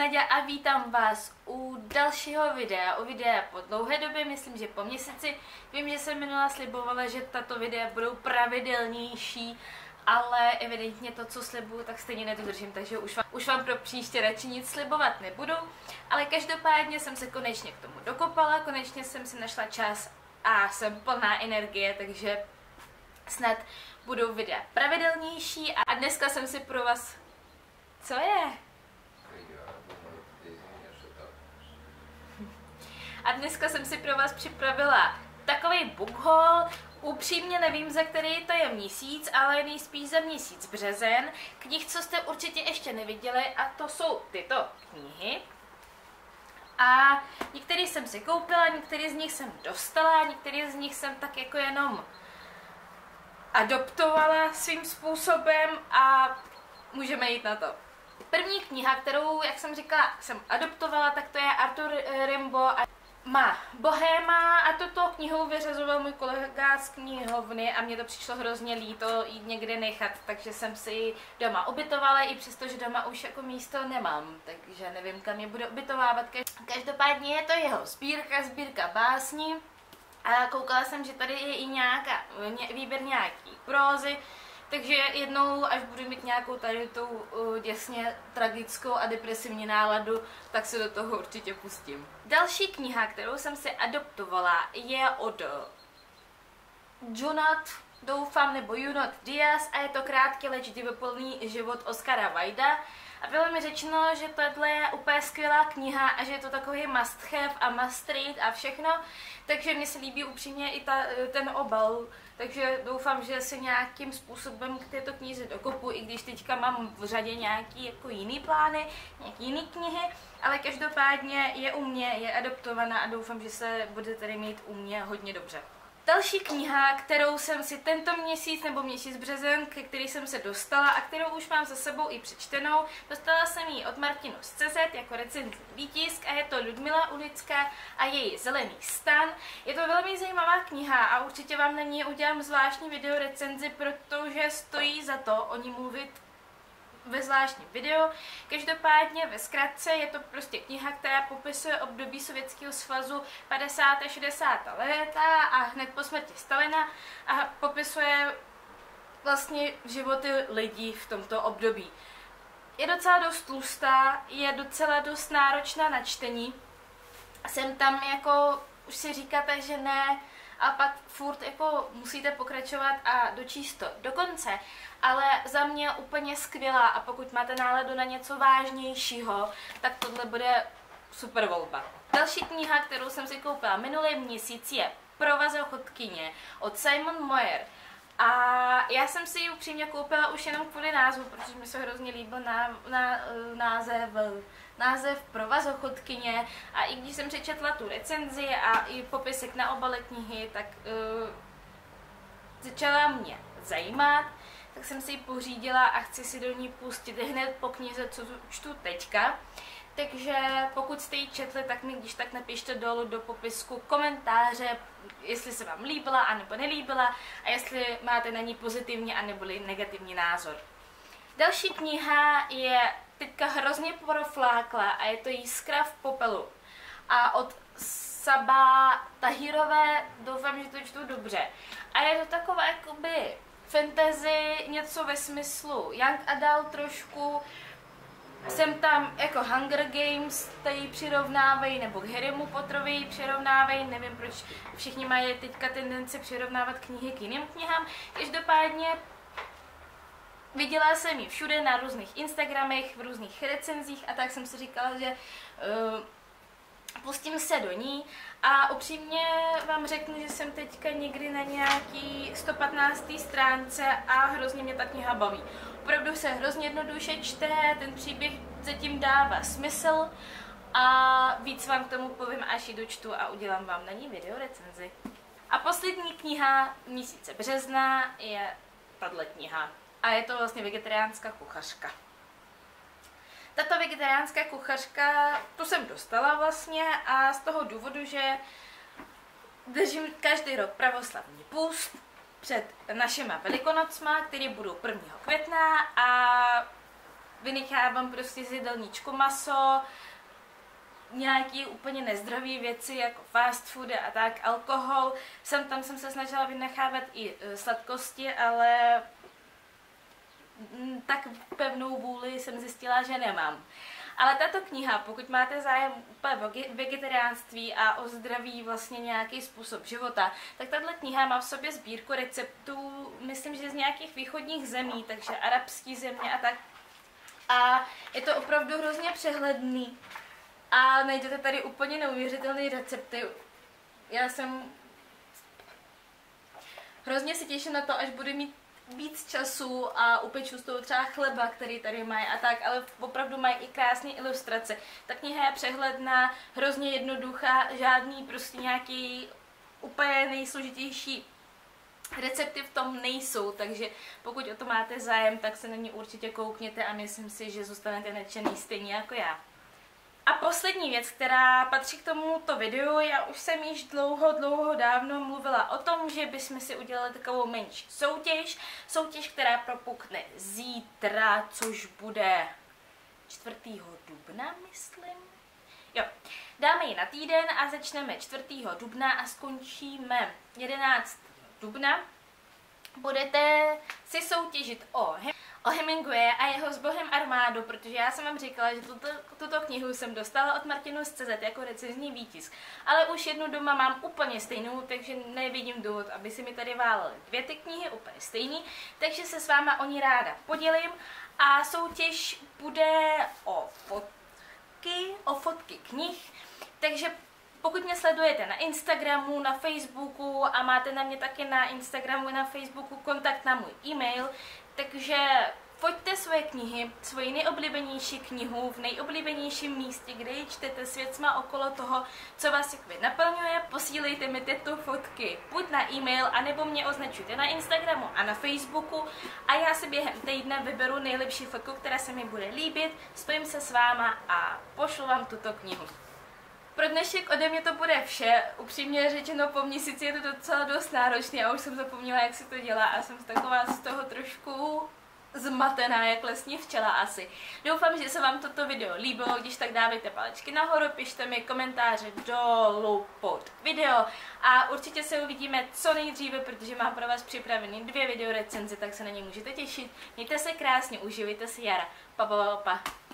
Nadia a vítám vás u dalšího videa, u videa po dlouhé době, myslím, že po měsíci. Vím, že jsem minula slibovala, že tato videa budou pravidelnější, ale evidentně to, co slibuju, tak stejně nedodržím, takže už vám, už vám pro příště radši nic slibovat nebudu. Ale každopádně jsem se konečně k tomu dokopala, konečně jsem si našla čas a jsem plná energie, takže snad budou videa pravidelnější a dneska jsem si pro vás... Co je? A dneska jsem si pro vás připravila takový book haul. Upřímně nevím, za který to je měsíc, ale nejspíš za měsíc březen. Knih, co jste určitě ještě neviděli, a to jsou tyto knihy. A některý jsem si koupila, některý z nich jsem dostala, některý z nich jsem tak jako jenom adoptovala svým způsobem a můžeme jít na to. První kniha, kterou, jak jsem říkala, jsem adoptovala, tak to je Arthur Rimbaud a má Bohéma a toto knihu vyřazoval můj kolega z knihovny a mně to přišlo hrozně líto jít někde nechat, takže jsem si ji doma ubytovala, i přesto, že doma už jako místo nemám, takže nevím, kam je bude ubytovávat. Každopádně je to jeho sbírka, sbírka básní a koukala jsem, že tady je i nějaká, výběr nějaký prózy, takže jednou, až budu mít nějakou tady tu uh, děsně tragickou a depresivní náladu, tak se do toho určitě pustím. Další kniha, kterou jsem si adoptovala, je od Jonat, doufám, nebo Junot Diaz a je to krátký, leč divoplný život Oscara Vajda. A bylo mi řečeno, že tohle je úplně skvělá kniha a že je to takový must have a must read a všechno. Takže mně se líbí upřímně i ta, ten obal. Takže doufám, že se nějakým způsobem k této knize dokopu, i když teďka mám v řadě nějaký jako jiný plány, nějaký jiný knihy, ale každopádně je u mě, je adoptovaná a doufám, že se bude tady mít u mě hodně dobře. Další kniha, kterou jsem si tento měsíc nebo měsíc březen, ke který jsem se dostala a kterou už mám za sebou i přečtenou, dostala jsem ji od Martinu z CZ jako recenzní výtisk a je to Ludmila Ulická a její Zelený stan. Je to velmi zajímavá kniha a určitě vám na ní udělám zvláštní video recenzi, protože stojí za to o ní mluvit ve zvláštním video. Každopádně ve zkratce je to prostě kniha, která popisuje období Sovětského svazu 50. a 60. léta a hned po smrti Stalina a popisuje vlastně životy lidí v tomto období. Je docela dost tlustá, je docela dost náročná na čtení. Jsem tam jako, už si říkáte, že ne, a pak furt jako musíte pokračovat a dočíst to do konce. Ale za mě úplně skvělá a pokud máte náladu na něco vážnějšího, tak tohle bude super volba. Další kniha, kterou jsem si koupila minulý měsíc je Provazochodkyně od Simon Moyer. A já jsem si ji upřímně koupila už jenom kvůli názvu, protože mi se hrozně líbil na, na, název, název Provazochodkyně a i když jsem přečetla tu recenzi a i popisek na obale knihy, tak uh, začala mě zajímat, tak jsem si ji pořídila a chci si do ní pustit hned po knize, co čtu teďka. Takže pokud jste ji četli, tak mi když tak napište dolů do popisku komentáře, jestli se vám líbila anebo nelíbila a jestli máte na ní pozitivní anebo negativní názor. Další kniha je teďka hrozně proflákla a je to Jiskra v popelu. A od Saba Tahirové, doufám, že to čtu dobře. A je to taková jakoby fantasy, něco ve smyslu young adult trošku, jsem tam jako Hunger Games tady přirovnávají, nebo k Harrymu Potterovi přirovnávají, nevím proč všichni mají teďka tendenci přirovnávat knihy k jiným knihám. Každopádně viděla jsem ji všude na různých Instagramech, v různých recenzích a tak jsem si říkala, že uh, pustím se do ní a upřímně vám řeknu, že jsem teďka někdy na nějaký 115. stránce a hrozně mě ta kniha baví. Opravdu se hrozně jednoduše čte, ten příběh zatím dává smysl a víc vám k tomu povím, až ji dočtu a udělám vám na ní video recenzi. A poslední kniha měsíce března je tahle kniha. A je to vlastně vegetariánská kuchařka. Tato vegetariánská kuchařka, tu jsem dostala vlastně a z toho důvodu, že držím každý rok pravoslavní půst před našima velikonocma, které budou 1. května a vynechávám prostě z jídelníčku maso, nějaký úplně nezdravý věci, jako fast foody a tak, alkohol. Jsem tam jsem se snažila vynechávat i e, sladkosti, ale tak pevnou vůli jsem zjistila, že nemám. Ale tato kniha, pokud máte zájem úplně o vegetariánství a o zdraví vlastně nějaký způsob života, tak tato kniha má v sobě sbírku receptů, myslím, že z nějakých východních zemí, takže arabský země a tak. A je to opravdu hrozně přehledný. A najdete tady úplně neuvěřitelné recepty. Já jsem hrozně se těším na to, až budu mít víc času a upeču z toho třeba chleba, který tady mají a tak, ale opravdu mají i krásné ilustrace. Ta kniha je přehledná, hrozně jednoduchá, žádný prostě nějaký úplně nejsložitější recepty v tom nejsou, takže pokud o to máte zájem, tak se na ně určitě koukněte a myslím si, že zůstanete nadšený stejně jako já. A poslední věc, která patří k tomuto videu, já už jsem již dlouho, dlouho dávno mluvila o tom, že bychom si udělali takovou menší soutěž. Soutěž, která propukne zítra, což bude 4. dubna, myslím. Jo, dáme ji na týden a začneme 4. dubna a skončíme 11. dubna. Budete si soutěžit o o Hemingwaye a jeho s bohem armádu, protože já jsem vám říkala, že tuto, tuto knihu jsem dostala od Martinu z CZ jako recenzní výtisk. Ale už jednu doma mám úplně stejnou, takže nevidím důvod, aby si mi tady válely dvě ty knihy úplně stejný, takže se s váma o ní ráda podělím. A soutěž bude o fotky, o fotky knih, takže pokud mě sledujete na Instagramu, na Facebooku a máte na mě taky na Instagramu a na Facebooku kontakt na můj e-mail, takže Pojďte svoje knihy, svoji nejoblíbenější knihu v nejoblíbenějším místě, kde ji čtete s věcma okolo toho, co vás jakoby naplňuje, posílejte mi tyto fotky buď na e-mail, anebo mě označujte na Instagramu a na Facebooku. A já si během týdne vyberu nejlepší fotku, která se mi bude líbit, spojím se s váma a pošlu vám tuto knihu. Pro dnešek ode mě to bude vše. Upřímně řečeno, po měsíci je to docela dost náročné a už jsem zapomněla, jak se to dělá a jsem taková z toho trošku zmatená jak lesní včela asi. Doufám, že se vám toto video líbilo, když tak dávejte palečky nahoru, pište mi komentáře dolů pod video a určitě se uvidíme co nejdříve, protože mám pro vás připravený dvě video recenze, tak se na ně můžete těšit. Mějte se krásně, uživejte si jara. Pa, pa, pa, pa.